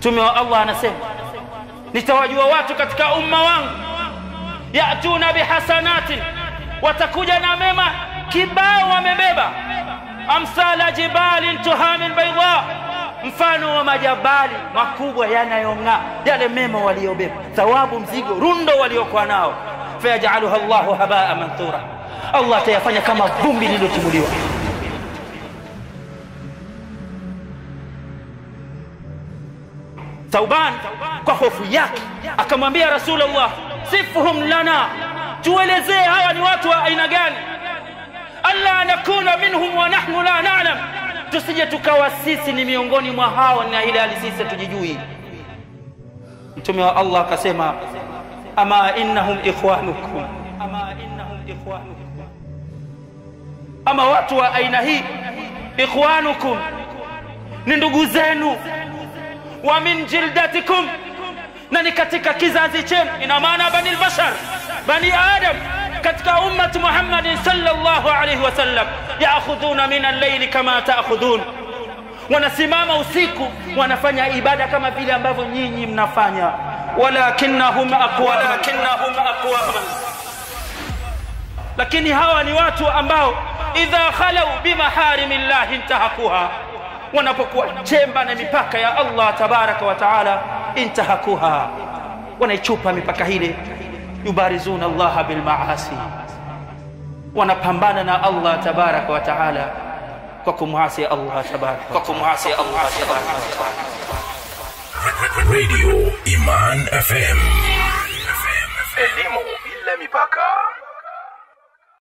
mtume wa allah anasema nitawajua watu katika umma wangu. Yatuna bihasanati, watakuja na mema kibao wamebeba. Amsala jibalin tuhami lbaidha mfano wa majabali makubwa yanayong'aa yale mema waliyobeba, thawabu mzigo rundo waliokuwa nao. Fayajaluha llahu habaa manthura. Allah atayafanya kama vumbi lililotimuliwa Thauban kwa hofu yake akamwambia Rasulullah, sifhum lana, tuelezee hawa ni watu wa aina gani? alla nakuna minhum wa nahnu la na'lam, tusije tukawa sisi ni miongoni mwa hao na ile hali sisi tujijui. Mtume wa Allah akasema, ama innahum ikhwanukum, ama innahum ikhwanukum, ama watu wa aina hii ikhwanukum, ni ndugu zenu ومن جلدتكم نني كتك كزازي تشين إنما أنا بني البشر بني آدم كتك أمة محمد صلى الله عليه وسلم يأخذون من الليل كما تأخذون ونسمام أوسيكو ونفنى إبادة كما في لأمباب نيني منفنى ولكنهم أقوى ولكنهم أقوى لكن هوا نواتو أمباو إذا خلوا بمحارم الله انتهكوها wanapokuwa chemba na mipaka ya Allah tabaraka wa taala, intahakuha, wanaichupa mipaka hile. Yubarizuna Allah bil maasi, wanapambana na Allah tabaraka wa taala kwa kumwasi Allah tabaraka kwa kumwasi Allah tabaraka wa taala. Radio Iman FM. Elimu bila mipaka.